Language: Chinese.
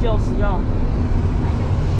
就是要